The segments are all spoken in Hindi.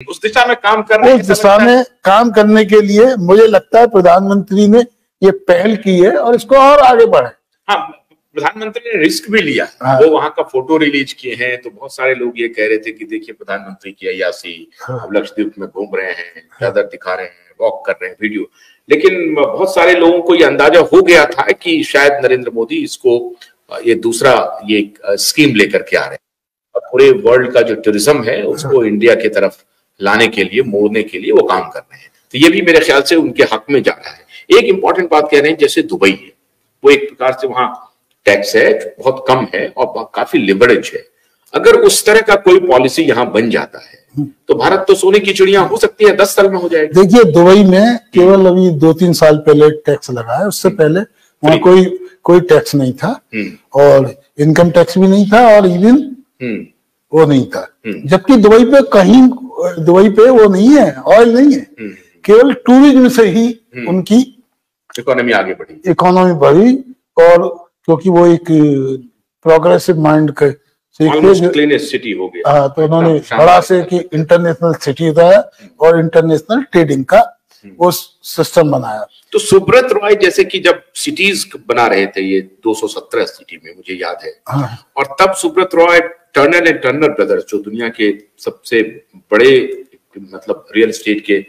उस दिशा में काम कर रहे उस दिशा में काम करने के लिए मुझे लगता है प्रधानमंत्री ने ये पहल की है और इसको और आगे बढ़े हाँ प्रधानमंत्री ने रिस्क भी लिया। हाँ। वो वहाँ का फ़ोटो रिलीज़ किए हैं तो बहुत सारे लोग ये कह रहे थे कि देखिए प्रधानमंत्री की अयासी हाँ। लक्षद्वीप में घूम रहे हैं चादर दिखा रहे हैं वॉक कर रहे हैं वीडियो लेकिन बहुत सारे लोगों को ये अंदाज़ा हो गया था कि शायद नरेंद्र मोदी इसको ये दूसरा ये स्कीम लेकर के आ रहे हैं। पूरे वर्ल्ड का जो टूरिज़्म है उसको इंडिया की तरफ़ लाने के लिए मोड़ने के लिए वो काम कर रहे हैं। तो ये भी मेरे ख्याल से उनके हक में जा रहा है। एक इंपॉर्टेंट बात कह रहे हैं जैसे दुबई है। वो एक प्रकार से वहाँ टैक्स है बहुत कम है और काफ़ी लिवरेज है। अगर उस तरह का कोई पॉलिसी यहाँ बन जाता है तो भारत तो सोने की चिड़िया हो सकती है दस साल में हो जाएगी। देखिए दुबई में केवल अभी दो तीन साल पहले टैक्स लगा है उससे पहले वहाँ कोई कोई टैक्स नहीं था। हम्म। और इनकम टैक्स भी नहीं था और इवन हम्म वो नहीं था। हम्म। जबकि दुबई पे कहीं दुबई पे वो नहीं है ऑयल नहीं है। हम्म। केवल टूरिज़्म से ही उनकी इकोनॉमी आगे बढ़ी। इकोनॉमी बढ़ी और क्योंकि वो एक प्रोग्रेसिव माइंड के सिटी हो गया। हाँ, तो उन्होंने बड़ा से कि इंटरनेशनल सिटी था और इंटरनेशनल ट्रेडिंग का वो सिस्टम बनाया। तो सुब्रत रॉय जैसे कि जब सिटीज़ बना रहे थे ये 217 सिटी में मुझे याद है। हाँ। और तब Subrata Roy Turner and Turner brothers जो दुनिया के सबसे बड़े मतलब रियल स्टेट के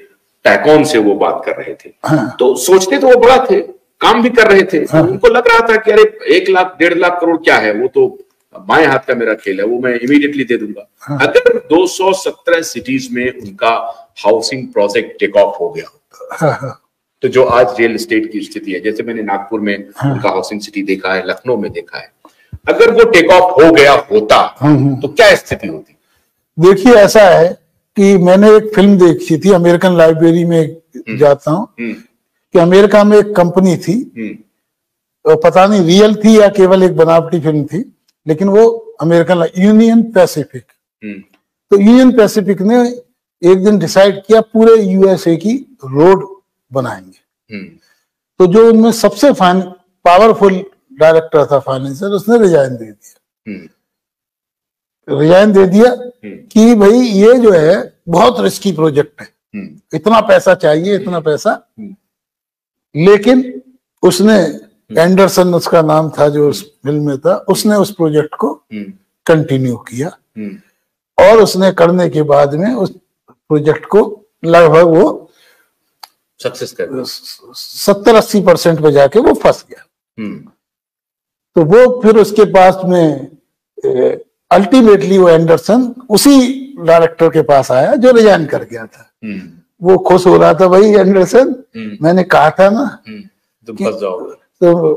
टैकॉन से वो बात कर रहे थे। हाँ। तो सोचते तो वो बड़ा थे काम भी कर रहे थे। तो उनको लग रहा था कि अरे एक लाख डेढ़ लाख करोड़ क्या है? वो तो बाएँ हाथ का मेरा खेल है वो मैं इमीडिएटली दे दूँगा। अगर 217 सिटीज़ में उनका हाउसिंग प्रोजेक्ट टेक ऑफ़ हो गया। हाँ, हाँ, तो जो आज रियल स्टेट की स्थिति है जैसे मैंने नागपुर में उनका हाउसिंग सिटी देखा है लखनऊ में देखा है। अगर वो टेक ऑफ़ हो गया होता तो क्या स्थिति होती? देखिए ऐसा है कि मैंने एक फ़िल्म देखी थी अमेरिकन लाइब्रेरी में जाता हूँ हम्म। कि अमेरिका में एक कंपनी थी। हम्म। और पता नहीं रियल थी या केवल एक बनावटी फ़िल्म थी लेकिन वो अमेरिकन यूनियन पैसिफिक हम्म। तो यूनियन पैसिफिक ने एक दिन डिसाइड किया पूरे यूएसए की रोड बनाएँगे। हम्म। तो जो उनमें सबसे फाइन पावरफुल डायरेक्टर था फाइनेंशियल उसने रिजाइन दे दिया। हम्म। रिजाइन दे दिया हम्म। कि भाई ये जो है बहुत रिस्की प्रोजेक्ट है। हम्म। इतना पैसा चाहिए इतना पैसा। हम्म। लेकिन उसने एंडरसन उसका नाम था जो उस फ़िल्म में था उसने उस प्रोजेक्ट को हम्म। कंटिन्यू किया। हम्म। और उसने करने के बाद में उस प्रोजेक्ट को लगभग वो सक्सेस कर सत्तर अस्सी परसेंट पे जाके वो फंस गया। हम्म। तो वो फिर उसके पास में अल्टीमेटली वो एंडरसन उसी डायरेक्टर के पास आया जो रिजाइन कर गया था। हम्म। वो खुश हो रहा था भाई एंडरसन हम्म। मैंने कहा था ना हम्म। तुम फंस जाओगे तो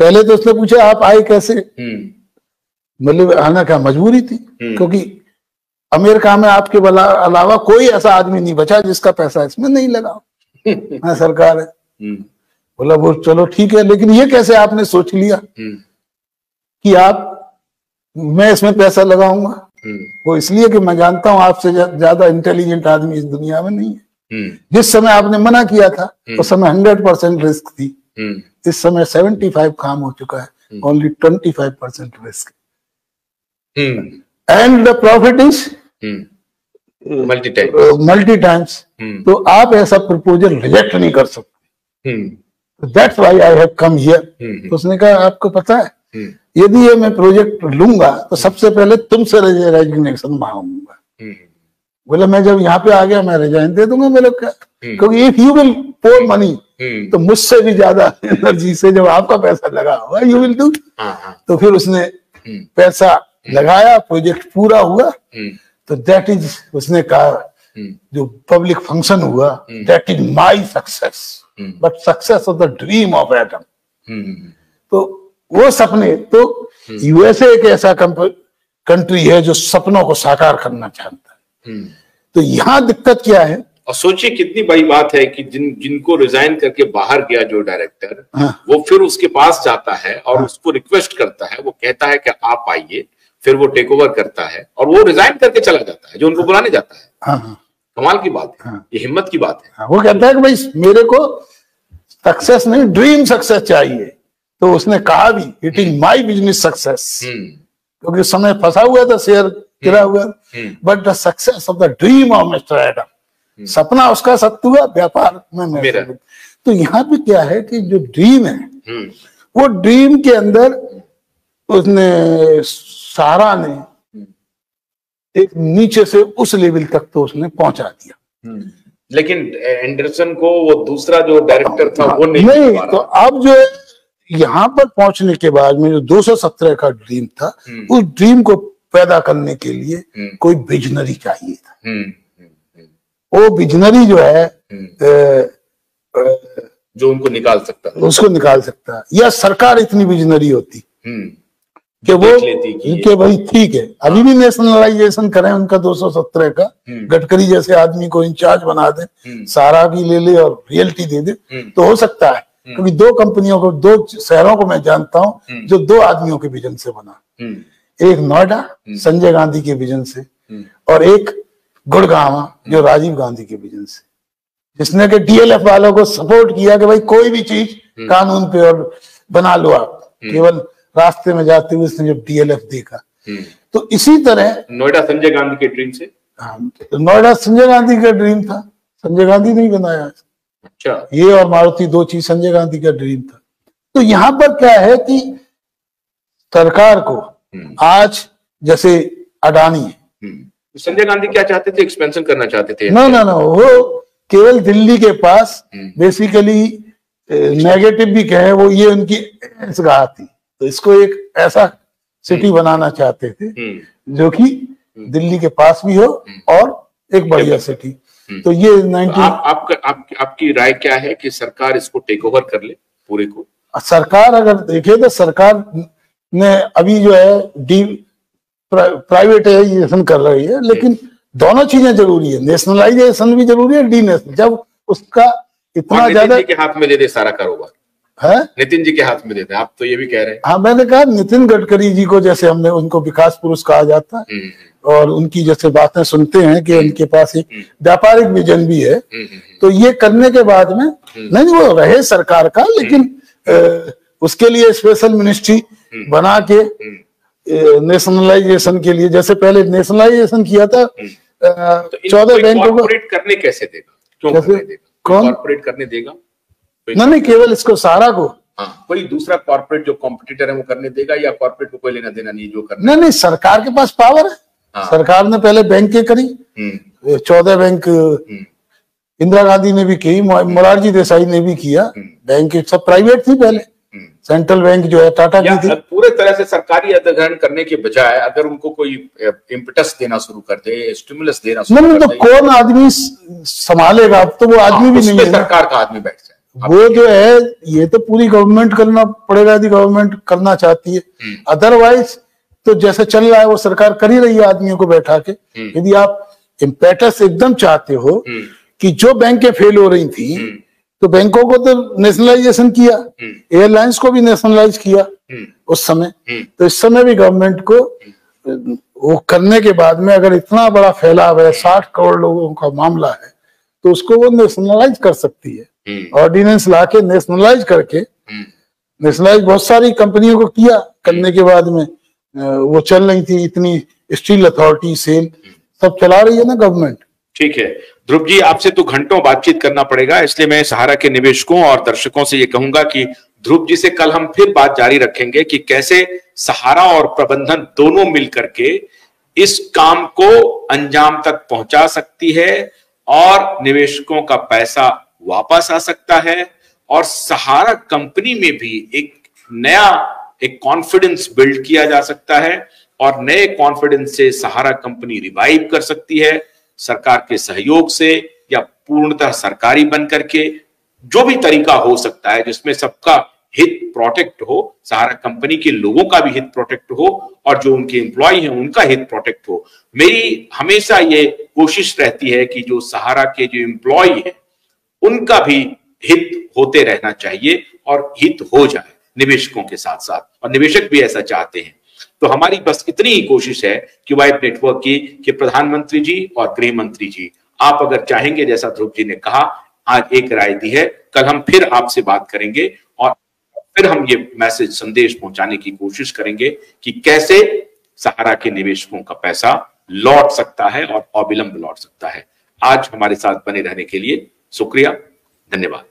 पहले तो उसने पूछा आप आए कैसे? मतलब आना क्या मजबूरी थी। क्योंकि अमेरिका में आपके अलावा कोई ऐसा आदमी नहीं बचा जिसका पैसा इसमें नहीं लगा हाँ, सरकार है। बोला वो चलो ठीक है लेकिन ये कैसे आपने सोच लिया हम्म। कि आप मैं इसमें पैसा लगाऊँगा? हम्म। वो इसलिए कि मैं जानता हूँ आपसे ज़्यादा इंटेलिजेंट आदमी इस दुनिया में नहीं है। हम्म। जिस समय आपने मना किया था उस समय हंड्रेड परसेंट रिस्क थी। इस समय सेवेंटी फाइव काम हो चुका है। Only twenty five percent risk and the profit is multi time multi times तो आप ऐसा प्रपोजल रिजेक्ट नहीं कर सकते। That's why I have come here hmm तो उसने कहा आपको पता है हम्म। यदि ये मैं प्रोजेक्ट लूँगा तो सबसे पहले तुमसे रेजिग्नेशन मांगूँगा. हम्म बोले मैं जब यहाँ पे आ गया मैं रिजाइन दे दूँगा मेरे का हम्म। क्योंकि if you will pour money hmm. तो मुझसे भी ज़्यादा एनर्जी से जब आपका पैसा लगा होगा यू विल डू तो फिर उसने हम्म। पैसा लगाया प्रोजेक्ट पूरा हुआ। हम्म। तो दैट इज़ उसने कहा हम्म। जो पब्लिक फ़ंक्शन हुआ that is my success hmm. But success of the dream of Adam तो वो सपने तो यूएसए एक ऐसा कंट्री है जो सपनों को साकार करना चाहता है। हम्म तो यहाँ दिक्कत क्या है? और सोचिए कितनी बड़ी बात है कि जिन जिनको रिजाइन करके बाहर गया जो डायरेक्टर हाँ। वो फिर उसके पास जाता है और हाँ। उसको रिक्वेस्ट करता है वो कहता है कि आप आइए फिर वो टेक ओवर करता है और वो रिजाइन करके चला जाता है जो उनको बुलाने जाता है। हाँ हाँ। कमाल की बात है हाँ। ये हिम्मत की बात है। हाँ, वो कहता है कि भाई मेरे को सक्सेस नहीं ड्रीम सक्सेस चाहिए। तो उसने कहा भी it is my business success hmm. क्योंकि उस समय फंसा हुआ था शेयर गिरा हुआ। But the success of the dream of mister Adam सपना उसका सत्य हुआ व्यापार में मेरा। मेरा। तो यहाँ पे क्या है कि जो ड्रीम है हम्म, वो ड्रीम के अंदर उसने सारा ने एक नीचे से उस लेवल तक तो उसने पहुँचा दिया हम्म। लेकिन एंडरसन को वो दूसरा जो डायरेक्टर था वो नहीं नहीं तो अब जो यहाँ पर पहुँचने के बाद में जो 217 का ड्रीम था हम्म। उस ड्रीम को पैदा करने के लिए हम्म। कोई विजनरी चाहिए था वो विजनरी जो है। अ, अ, जो उनको निकाल सकता उसको निकाल सकता या सरकार इतनी विजनरी होती कि वो कि भाई ठीक है। अभी भी नेशनलाइजेशन करें उनका 217 का हम्म। गडकरी जैसे आदमी को इंचार्ज बना दे हम्म। सारा भी ले ले और रियल्टी दे दे हम्म। तो हो सकता है। क्योंकि दो कंपनियों को दो शहरों को मैं जानता हूँ। जो दो आदमियों के विजन से बना। एक नोएडा संजय गांधी के विजन से और एक गुड़गांव जो राजीव गांधी के विजन से। जिसने कि डीएलएफ वालों को सपोर्ट किया कि भाई कोई भी चीज़ कानून पे और बना लो आप। केवल रास्ते में जाते हुए उसने जब डीएलएफ देखा। हम्म। तो इसी तरह नोएडा संजय गांधी के ड्रीम से? हाँ, तो नोएडा संजय गांधी का ड्रीम था। संजय गांधी नहीं बनाया अच्छा। ये और मारुति दो चीज़ संजय गांधी का ड्रीम था। तो यहाँ पर क्या है कि सरकार को हम्म, आज जैसे अडानी है। हम्म। संजय गांधी क्या चाहते थे? एक्सपेंशन करना चाहते थे। ना ना ना वो केवल दिल्ली के पास। बेसिकली नेगेटिव भी कहे वो ये उनकी थी। तो इसको एक ऐसा सिटी बनाना चाहते थे हम्म, जो कि दिल्ली के पास भी हो और एक बढ़िया सिटी तो ये तो 19 आप, आपका आप, आपकी राय क्या है कि सरकार इसको टेक ओवर कर ले पूरे को? सरकार अगर देखे तो सरकार ने अभी जो है डी प्राइवेटाइजेशन कर रही है लेकिन दोनों चीज़ें ज़रूरी है। नेशनलाइजेशन भी ज़रूरी है डी नेशनल जब उसका इतना ज़्यादा के हाथ में दे दे सारा कारोबार। है? नितिन जी के हाथ में देते दे आप तो ये भी कह रहे हैं। हाँ मैंने कहा नितिन गडकरी जी को जैसे हमने उनको विकास पुरुष कहा जाता है। हम्म, और उनकी जैसे बातें सुनते हैं कि उनके पास एक व्यापारिक विजन भी है। हम्म, हम्म, तो ये करने के बाद में नहीं वो रहे सरकार का लेकिन उसके लिए स्पेशल मिनिस्ट्री बना के नेशनलाइजेशन के लिए जैसे पहले नेशनलाइजेशन किया था तो चौदह बैंकों को कॉर्पोरेट करने कैसे देगा? क्यों? करने देगा? कौन? कॉर्पोरेट करने देगा? नहीं नहीं केवल इसको सारा को। हाँ कोई दूसरा कॉर्पोरेट जो कॉम्पिटिटर है वो करने देगा या कॉर्पोरेट को कोई लेना देना नहीं जो करना नहीं नहीं सरकार के पास पावर है। हाँ। सरकार ने पहले बैंक के करी। हम्म, चौदह बैंक हम्म, इंदिरा गांधी ने भी की मोरारजी देसाई ने भी किया। बैंक सब प्राइवेट थी पहले। हम्म। सेंट्रल बैंक जो है टाटा की थी। पूरे तरह से सरकारी अधिग्रहण करने के बजाय अगर उनको कोई इम्पटस देना शुरू कर दे स्टिमुलस देना शुरू नहीं तो कौन आदमी संभालेगा? अब तो वो आदमी हाँ, भी नहीं सरकार का आदमी बैठ जाए। वो जो है ये तो पूरी गवर्नमेंट करना पड़ेगा यदि गवर्नमेंट करना चाहती है। अदरवाइज़ तो जैसे चल रहा है वो सरकार कर ही रही है आदमियों को बैठा के। यदि आप इम्पेटस एकदम चाहते हो कि जो बैंकें फेल हो रही थी तो बैंकों को तो नेशनलाइजेशन किया। एयरलाइंस को भी नेशनलाइज किया उस समय। तो इस समय भी गवर्नमेंट को वो करने के बाद में अगर इतना बड़ा फैलाव है साठ करोड़ लोगों का मामला है तो उसको वो नेशनलाइज कर सकती है। ऑर्डिनेंस ला के नेशनलाइज करके नेशनलाइज बहुत सारी कंपनियों को किया करने के बाद में वो चल रही थी इतनी स्टील अथॉरिटी सेल सब चला रही है ना गवर्नमेंट ठीक है। ध्रुव जी आपसे तो घंटों बातचीत करना पड़ेगा इसलिए मैं सहारा के निवेशकों और दर्शकों से ये कहूँगा कि ध्रुव जी से कल हम फिर बात जारी रखेंगे कि कैसे सहारा और प्रबंधन दोनों मिलकर के इस काम को अंजाम तक पहुँचा सकती है और निवेशकों का पैसा वापस आ सकता है और सहारा कंपनी में भी एक नया, एक कॉन्फिडेंस बिल्ड किया जा सकता है और नए कॉन्फिडेंस से सहारा कंपनी रिवाइव कर सकती है, सरकार के सहयोग से या पूर्णतः सरकारी बन करके जो भी तरीका हो सकता है जिसमें सबका हित प्रोटेक्ट हो, सहारा कंपनी के लोगों का भी हित प्रोटेक्ट हो और जो उनके एम्प्लॉय हैं उनका हित प्रोटेक्ट हो। मेरी हमेशा ये कोशिश रहती है कि जो सहारा के जो एम्प्लॉय हैं, उनका भी हित होते रहना चाहिए और हित हो जाए निवेशकों के साथ साथ। और निवेशक भी ऐसा चाहते हैं। तो हमारी बस इतनी ही कोशिश है कि वाइब नेटवर्क की, कि प्रधानमंत्री जी और गृह मंत्री जी, आप अगर चाहेंगे, जैसा ध्रुव जी ने कहा, आज एक राय दी है, कल हम फिर आपसे बात करेंगे। फिर हम ये मैसेज संदेश पहुँचाने की कोशिश करेंगे कि कैसे सहारा के निवेशकों का पैसा लौट सकता है और अविलंब लौट सकता है। आज हमारे साथ बने रहने के लिए शुक्रिया, धन्यवाद।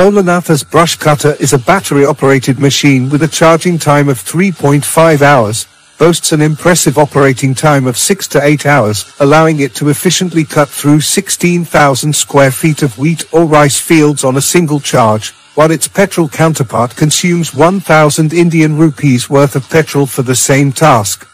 Bholanatha's brush cutter is a battery-operated machine with a charging time of 3.5 hours, boasts an impressive operating time of 6 to 8 hours, allowing it to efficiently cut through 16,000 square feet of wheat or rice fields on a single charge, while its petrol counterpart consumes 1,000 Indian rupees worth of petrol for the same task.